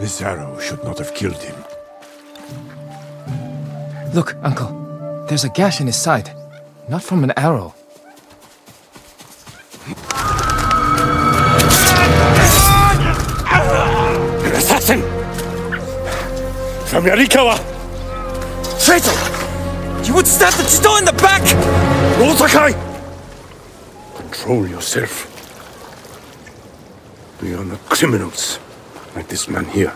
This arrow should not have killed him. Look, Uncle. There's a gash in his side. Not from an arrow. An assassin! From Yarikawa! Traitor! You would stab the Jito in the back! Osakai! Control yourself. We are not criminals, like this man here.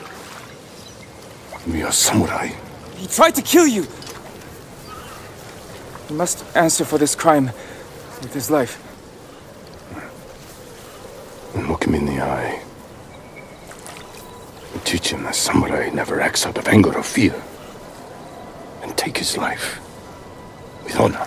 We are samurai. He tried to kill you! He must answer for this crime with his life. And look him in the eye. And teach him that samurai never acts out of anger or fear. And take his life with honor.